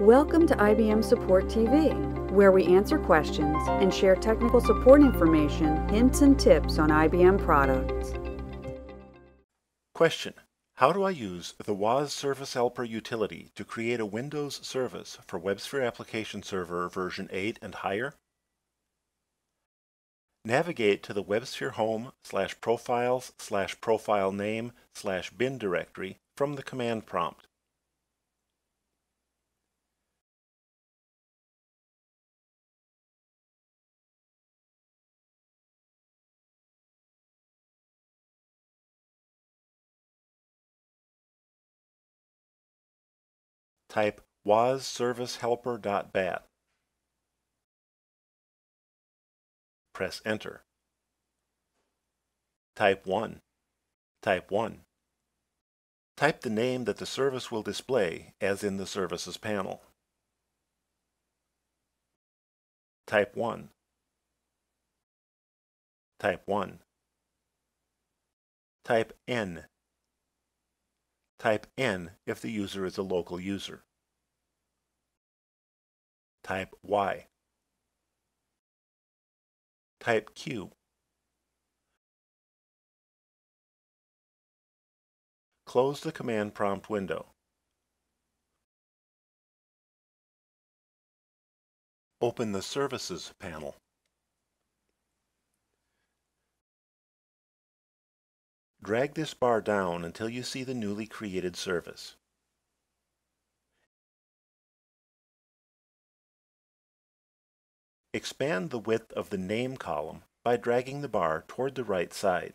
Welcome to IBM Support TV, where we answer questions and share technical support information, hints, and tips on IBM products. Question. How do I use the WAS Service Helper utility to create a Windows service for WebSphere Application Server version 8 and higher? Navigate to the WebSphere Home slash Profiles slash Profile Name slash Bin directory from the command prompt. Type wasservicehelper.bat. Press Enter. Type 1. Type 1. Type the name that the service will display, as in the Services panel. Type 1. Type 1. Type N Type N if the user is a local user. Type Y. Type Q. Close the command prompt window. Open the Services panel. Drag this bar down until you see the newly created service. Expand the width of the Name column by dragging the bar toward the right side.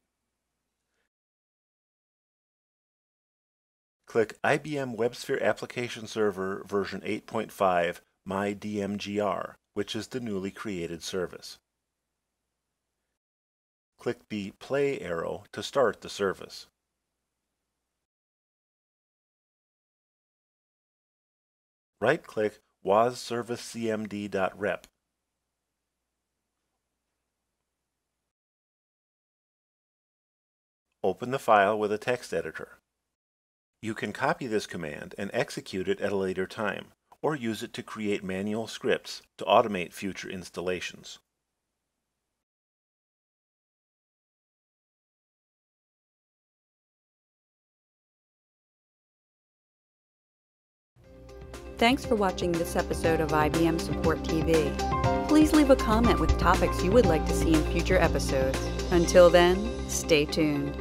Click IBM WebSphere Application Server version 8.5 MyDMGR, which is the newly created service click the play arrow to start the service. Right-click wasservicecmd.rep. Open the file with a text editor. You can copy this command and execute it at a later time, or use it to create manual scripts to automate future installations. Thanks for watching this episode of IBM Support TV. Please leave a comment with topics you would like to see in future episodes. Until then, stay tuned.